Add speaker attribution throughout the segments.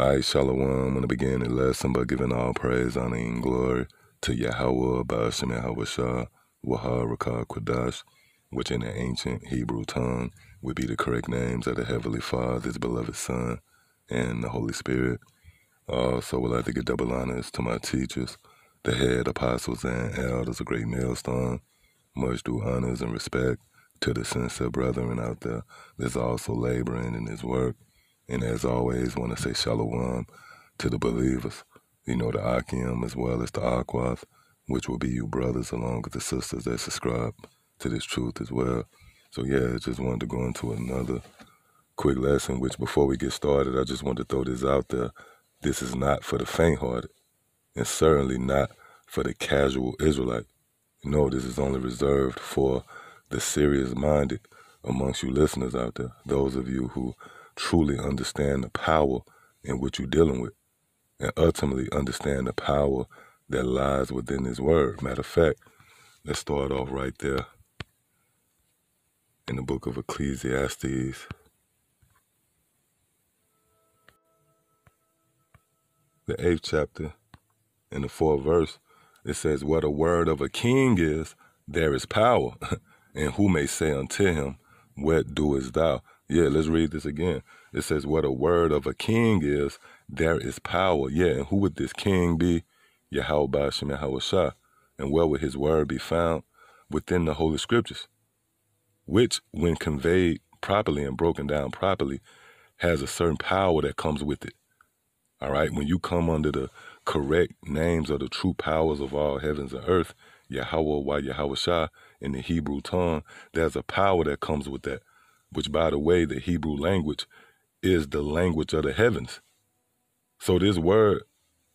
Speaker 1: I, Shalom, want to begin the lesson by giving all praise, honor, and glory to Yahweh, Ba'ashem Yahweh Shah, which in the ancient Hebrew tongue would be the correct names of the Heavenly Father, His beloved Son, and the Holy Spirit. Also, would like to give double honors to my teachers, the head apostles and elders, a Great Millstone. Much due honors and respect to the sincere brethren out there that's also laboring in His work. And as always, want to say shalom to the believers, you know, the Akim as well as the Akwath, which will be you brothers along with the sisters that subscribe to this truth as well. So yeah, just wanted to go into another quick lesson, which before we get started, I just want to throw this out there. This is not for the faint-hearted, and certainly not for the casual Israelite. Know, this is only reserved for the serious-minded amongst you listeners out there, those of you who truly understand the power in what you're dealing with and ultimately understand the power that lies within His Word. Matter of fact, let's start off right there in the book of Ecclesiastes. The eighth chapter, in the fourth verse, it says, What a word of a king is, there is power. and who may say unto him, What doest thou? Yeah, let's read this again. It says, What a word of a king is, there is power. Yeah, and who would this king be? Yahweh Shem Shah. And where would his word be found? Within the Holy Scriptures, which, when conveyed properly and broken down properly, has a certain power that comes with it. All right, when you come under the correct names of the true powers of all heavens and earth, Yahweh Yahweh Shah in the Hebrew tongue, there's a power that comes with that which, by the way, the Hebrew language is the language of the heavens. So, this word,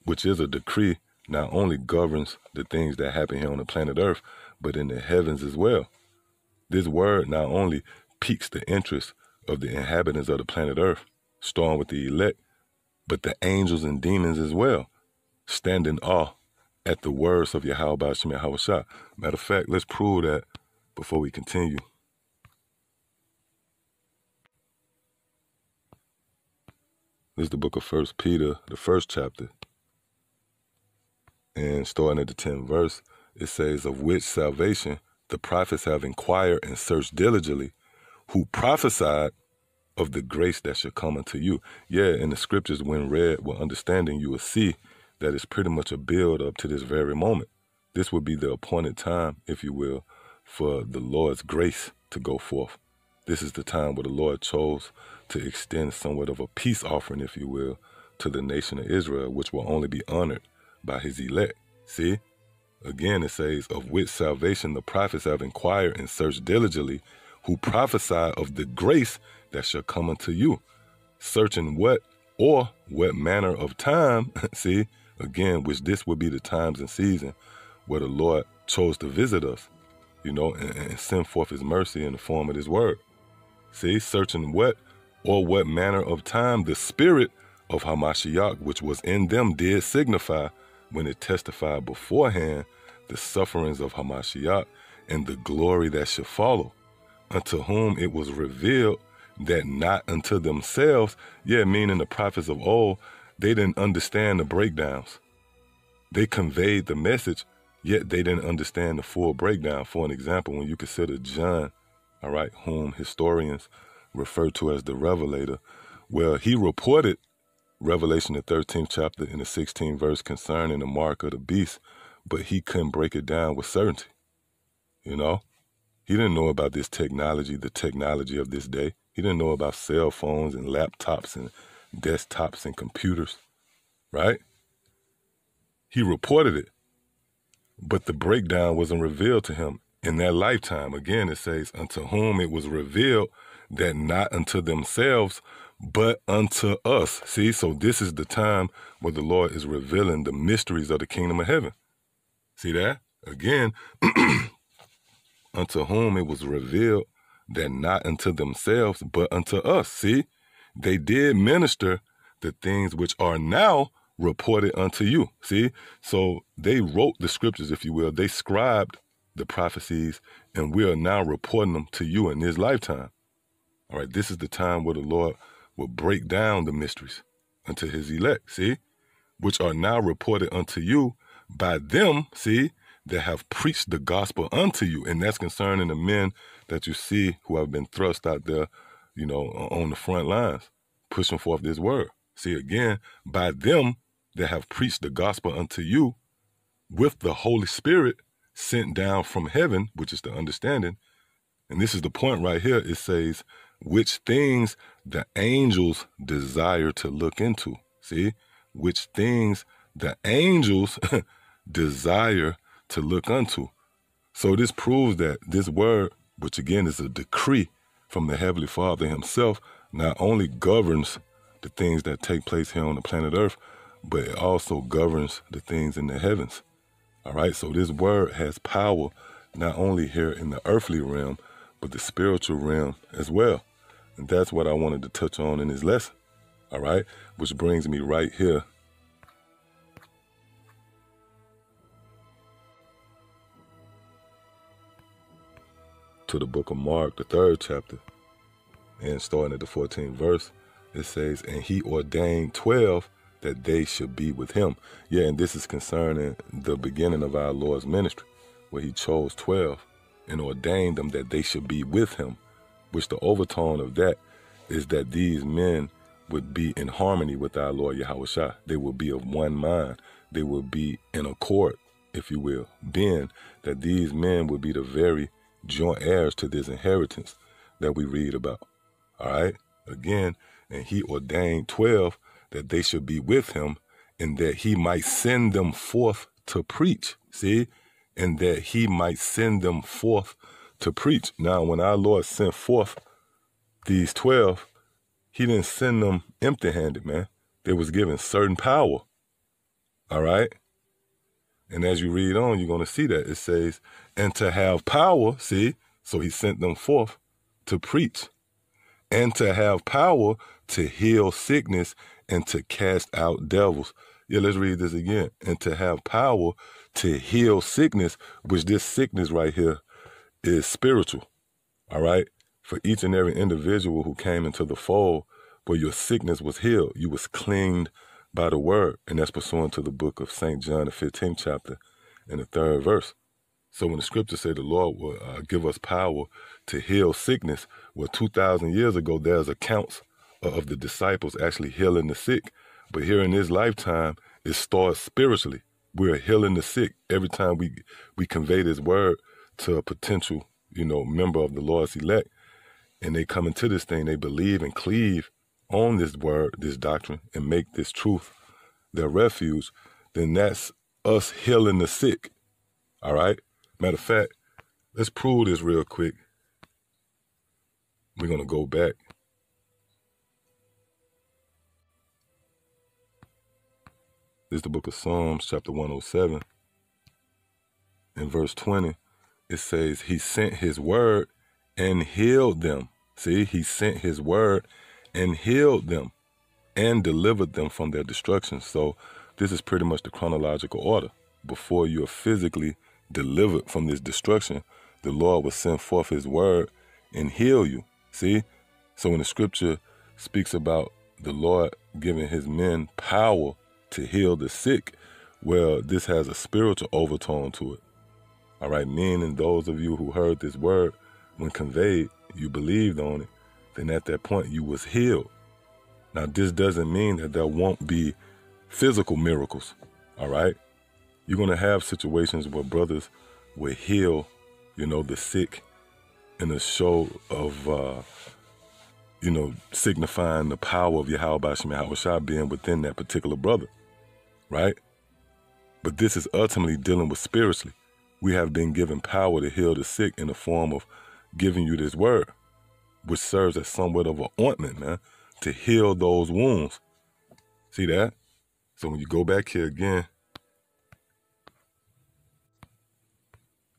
Speaker 1: which is a decree, not only governs the things that happen here on the planet Earth, but in the heavens as well. This word not only piques the interest of the inhabitants of the planet Earth, starting with the elect, but the angels and demons as well, stand in awe at the words of Yahweh Shem Yahweh Matter of fact, let's prove that before we continue. This is the book of First Peter, the first chapter. And starting at the 10th verse, it says, Of which salvation the prophets have inquired and searched diligently, who prophesied of the grace that should come unto you. Yeah, in the scriptures, when read with understanding, you will see that it's pretty much a build up to this very moment. This would be the appointed time, if you will, for the Lord's grace to go forth. This is the time where the Lord chose to extend somewhat of a peace offering, if you will, to the nation of Israel, which will only be honored by his elect. See? Again, it says, Of which salvation the prophets have inquired and searched diligently, who prophesy of the grace that shall come unto you. Searching what or what manner of time, see, again, which this would be the times and season where the Lord chose to visit us, you know, and, and send forth his mercy in the form of his word. See, searching what or what manner of time the spirit of Hamashiach, which was in them, did signify when it testified beforehand the sufferings of Hamashiach and the glory that should follow, unto whom it was revealed that not unto themselves, yeah, meaning the prophets of old, they didn't understand the breakdowns. They conveyed the message, yet they didn't understand the full breakdown. For an example, when you consider John all right, whom historians refer to as the Revelator. Well, he reported Revelation, the 13th chapter, in the 16th verse concerning the mark of the beast, but he couldn't break it down with certainty. You know, he didn't know about this technology, the technology of this day. He didn't know about cell phones and laptops and desktops and computers, right? He reported it, but the breakdown wasn't revealed to him in that lifetime. Again, it says, unto whom it was revealed that not unto themselves, but unto us. See, so this is the time where the Lord is revealing the mysteries of the kingdom of heaven. See that? Again, unto whom it was revealed that not unto themselves, but unto us. See, they did minister the things which are now reported unto you. See, so they wrote the scriptures, if you will. They scribed the prophecies, and we are now reporting them to you in this lifetime. All right, this is the time where the Lord will break down the mysteries. unto his elect, see, which are now reported unto you by them, see, that have preached the gospel unto you. And that's concerning the men that you see who have been thrust out there, you know, on the front lines, pushing forth this word. See, again, by them that have preached the gospel unto you with the Holy Spirit sent down from heaven, which is the understanding. And this is the point right here. It says, which things the angels desire to look into. See, which things the angels desire to look unto. So this proves that this word, which again is a decree from the Heavenly Father Himself, not only governs the things that take place here on the planet Earth, but it also governs the things in the heavens. All right, so this word has power not only here in the earthly realm, but the spiritual realm as well. And that's what I wanted to touch on in this lesson. All right, which brings me right here to the book of Mark, the third chapter, and starting at the 14th verse, it says, And he ordained 12 that they should be with him. Yeah, and this is concerning the beginning of our Lord's ministry, where he chose 12 and ordained them that they should be with him, which the overtone of that is that these men would be in harmony with our Lord Yahweh They would be of one mind. They would be in accord, if you will, being that these men would be the very joint heirs to this inheritance that we read about. All right? Again, and he ordained 12 that they should be with him and that he might send them forth to preach. See? And that he might send them forth to preach. Now, when our Lord sent forth these 12, he didn't send them empty handed, man. They was given certain power. All right? And as you read on, you're going to see that it says, and to have power, see, so he sent them forth to preach, and to have power to heal sickness and to cast out devils. Yeah, let's read this again. And to have power to heal sickness, which this sickness right here is spiritual. All right? For each and every individual who came into the fold where your sickness was healed, you was cleaned by the word. And that's pursuant to the book of St. John, the 15th chapter, and the third verse. So when the scriptures say the Lord will uh, give us power to heal sickness, well, 2,000 years ago, there's accounts of the disciples actually healing the sick. But here in this lifetime, it starts spiritually. We're healing the sick every time we we convey this word to a potential, you know, member of the Lord's elect. And they come into this thing, they believe and cleave on this word, this doctrine, and make this truth their refuge, then that's us healing the sick. All right? Matter of fact, let's prove this real quick. We're going to go back. This is the book of Psalms, chapter 107. and verse 20, it says, He sent His word and healed them. See, He sent His word and healed them and delivered them from their destruction. So, this is pretty much the chronological order. Before you're physically delivered from this destruction, the Lord will send forth his word and heal you. See? So when the scripture speaks about the Lord giving his men power to heal the sick, well, this has a spiritual overtone to it. All right, men and those of you who heard this word, when conveyed, you believed on it, then at that point you was healed. Now, this doesn't mean that there won't be physical miracles. All right, you're going to have situations where brothers will heal, you know, the sick in a show of, uh, you know, signifying the power of Yahweh Yahweh being within that particular brother, right? But this is ultimately dealing with spiritually. We have been given power to heal the sick in the form of giving you this word, which serves as somewhat of an ointment, man, to heal those wounds. See that? So when you go back here again,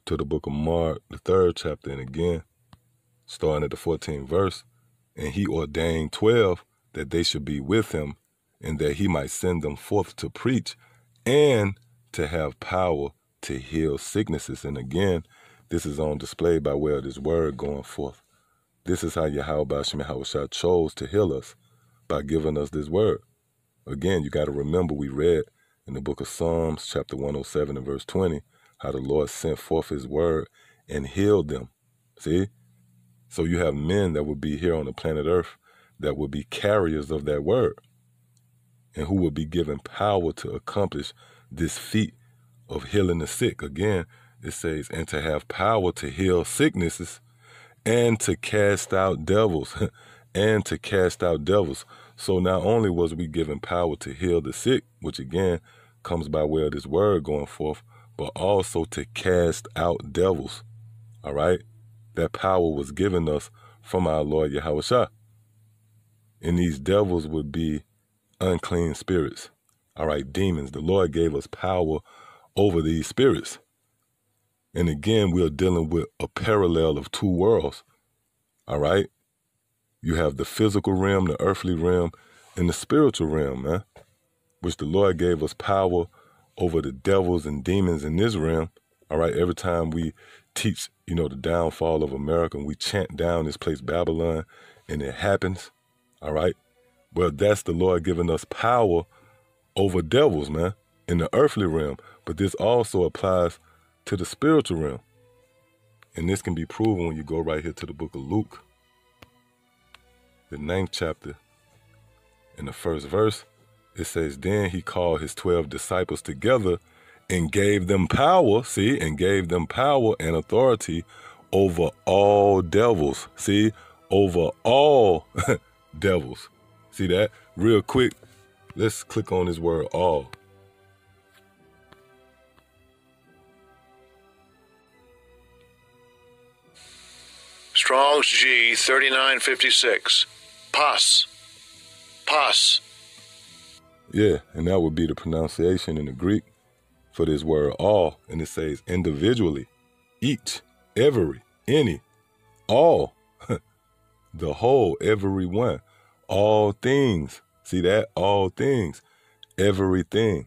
Speaker 1: to the book of Mark, the third chapter, and again, starting at the 14th verse, and he ordained 12 that they should be with him, and that he might send them forth to preach and to have power to heal sicknesses. And again, this is on display by way of this word going forth. This is how Yahweh chose to heal us by giving us this word. Again, you got to remember we read in the book of Psalms, chapter 107 and verse 20, how the Lord sent forth his word and healed them. See? So you have men that will be here on the planet Earth that will be carriers of that word and who will be given power to accomplish this feat of healing the sick. Again, it says, and to have power to heal sicknesses and to cast out devils. and to cast out devils. So not only was we given power to heal the sick, which again comes by way of this word going forth, but also to cast out devils. All right? That power was given us from our Lord Yahweh And these devils would be unclean spirits. All right, demons. The Lord gave us power over these spirits. And again, we are dealing with a parallel of two worlds. All right? You have the physical realm, the earthly realm, and the spiritual realm, man, which the Lord gave us power over the devils and demons in this realm. All right, every time we teach, you know, the downfall of America and we chant down this place, Babylon, and it happens. All right. Well, that's the Lord giving us power over devils, man, in the earthly realm. But this also applies to the spiritual realm. And this can be proven when you go right here to the book of Luke, the ninth chapter, in the first verse. It says, Then he called his 12 disciples together and gave them power, see, and gave them power and authority over all devils, see, over all devils. See that? Real quick, let's click on this word all.
Speaker 2: Strong's G 3956. Pas. Pas.
Speaker 1: Yeah, and that would be the pronunciation in the Greek for this word all. And it says individually, each, every, any, all, the whole, every one all things. See that? All things. Everything.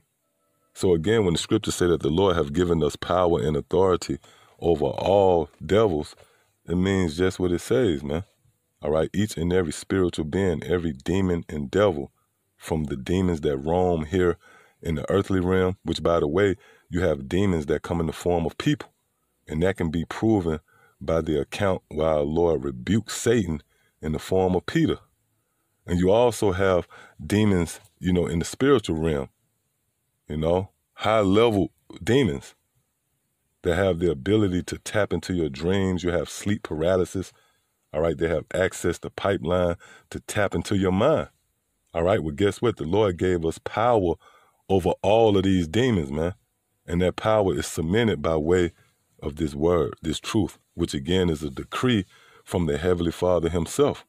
Speaker 1: So again, when the scriptures say that the Lord have given us power and authority over all devils, it means just what it says, man. All right, each and every spiritual being, every demon and devil, from the demons that roam here in the earthly realm, which by the way, you have demons that come in the form of people. And that can be proven by the account where our Lord rebuked Satan in the form of Peter. And you also have demons, you know, in the spiritual realm, you know, high level demons that have the ability to tap into your dreams. You have sleep paralysis. All right. They have access to pipeline to tap into your mind. All right. Well, guess what? The Lord gave us power over all of these demons, man. And that power is cemented by way of this word, this truth, which again is a decree from the Heavenly Father Himself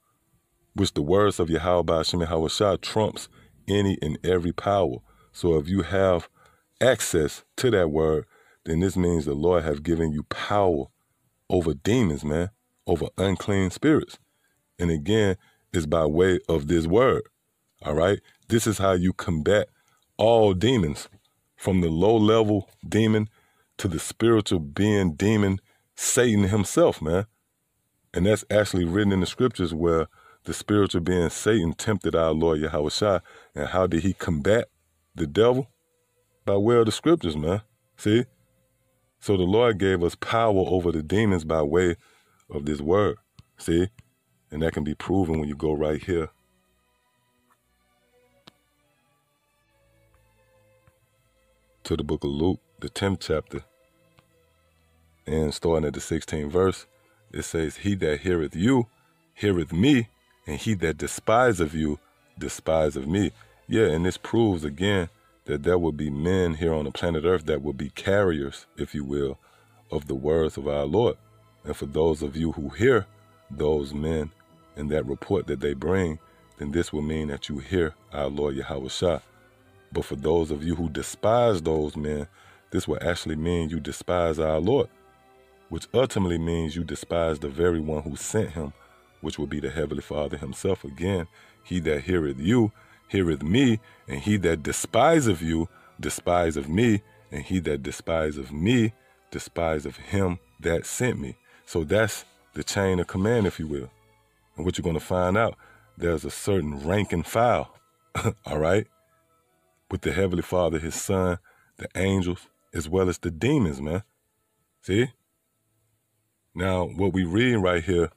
Speaker 1: which the words of Yahweh Shem Hawashah trumps any and every power. So if you have access to that word, then this means the Lord have given you power over demons, man, over unclean spirits. And again, it's by way of this word. All right? This is how you combat all demons, from the low level demon to the spiritual being demon, Satan himself, man. And that's actually written in the scriptures where the spiritual being Satan tempted our Lord Yahweh And how did he combat the devil? By way of the scriptures, man. See? So the Lord gave us power over the demons by way of this word. See? And that can be proven when you go right here. To the book of Luke, the 10th chapter. And starting at the 16th verse, it says, He that heareth you, heareth me, and he that despiseth of you despiseth of me. Yeah, and this proves again that there will be men here on the planet Earth that will be carriers, if you will, of the words of our Lord. And for those of you who hear those men and that report that they bring, then this will mean that you hear our Lord Yahweh Shah. But for those of you who despise those men, this will actually mean you despise our Lord, which ultimately means you despise the very one who sent him which will be the Heavenly Father Himself again. He that heareth you heareth me, and he that despiseth you despiseth me, and he that despiseth me despiseth him that sent me. So that's the chain of command, if you will. And what you're going to find out, there's a certain rank and file, all right? with the Heavenly Father, His Son, the angels, as well as the demons, man. See? Now, what we read right here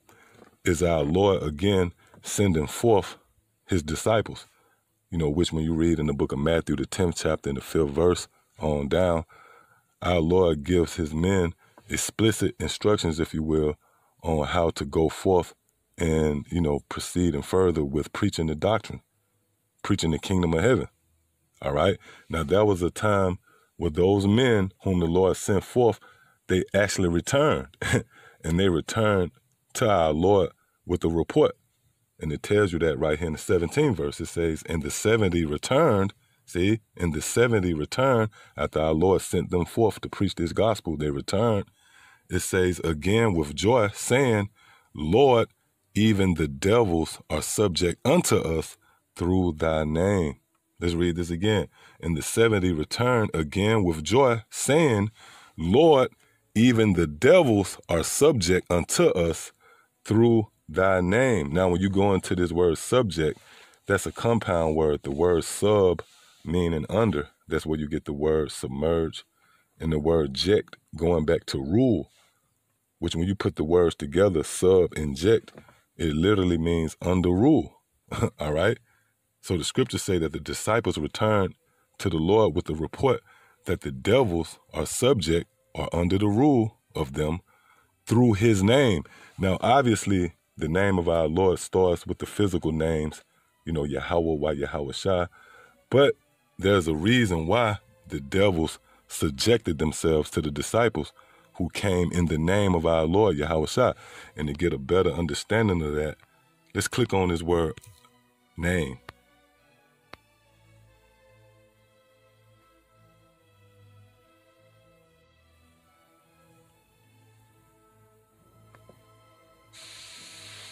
Speaker 1: is our Lord again sending forth his disciples. You know, which when you read in the book of Matthew, the 10th chapter and the 5th verse on down, our Lord gives his men explicit instructions, if you will, on how to go forth and, you know, proceed and further with preaching the doctrine, preaching the kingdom of heaven. All right. Now, that was a time where those men whom the Lord sent forth, they actually returned. and they returned to our Lord with a report. And it tells you that right here in the 17th verse. It says, And the 70 returned. See, in the 70 returned after our Lord sent them forth to preach this gospel. They returned. It says again with joy, saying, Lord, even the devils are subject unto us through thy name. Let's read this again. And the 70 returned again with joy, saying, Lord, even the devils are subject unto us through thy name. Now, when you go into this word subject, that's a compound word. The word sub meaning under. That's where you get the word submerge. And the word ject going back to rule, which when you put the words together, sub inject, it literally means under rule. All right? So the scriptures say that the disciples returned to the Lord with the report that the devils are subject or under the rule of them through his name. Now, obviously, the name of our Lord starts with the physical names, you know, Yahweh, why Yahweh Shah. But there's a reason why the devils subjected themselves to the disciples who came in the name of our Lord Yahweh Shah. And to get a better understanding of that, let's click on this word name.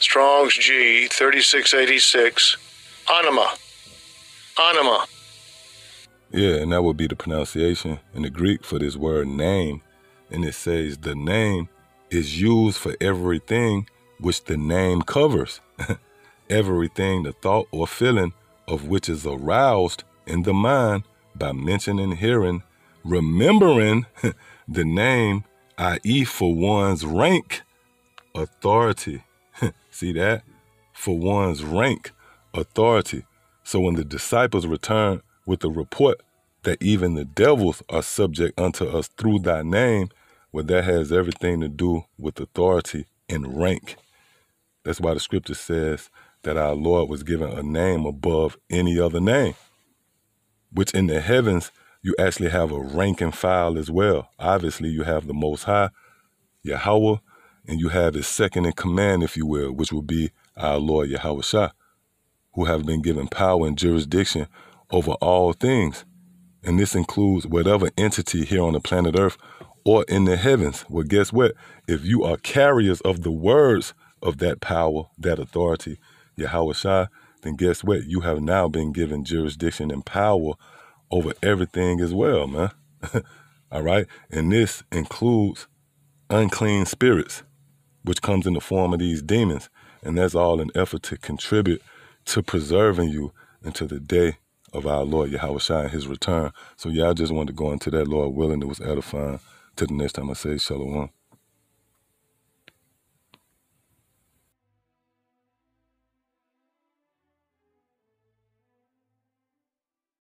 Speaker 2: Strong's G 3686. Onoma. Onoma.
Speaker 1: Yeah, and that would be the pronunciation in the Greek for this word name. And it says the name is used for everything which the name covers. everything the thought or feeling of which is aroused in the mind by mentioning, hearing, remembering the name, i.e., for one's rank, authority, See that? For one's rank, authority. So when the disciples return with the report that even the devils are subject unto us through thy name, well, that has everything to do with authority and rank. That's why the scripture says that our Lord was given a name above any other name, which in the heavens, you actually have a rank and file as well. Obviously, you have the Most High, Yahweh, and you have his second in command, if you will, which will be our Lord Yahweh Shah, who have been given power and jurisdiction over all things. And this includes whatever entity here on the planet Earth or in the heavens. Well, guess what? If you are carriers of the words of that power, that authority, Yahweh Shah, then guess what? You have now been given jurisdiction and power over everything as well, man. All right? And this includes unclean spirits which comes in the form of these demons. And that's all an effort to contribute to preserving you until the day of our Lord Yahweh Shai and his return. So yeah, I just wanted to go into that, Lord willing, it was edifying. Till the next time I say shalom.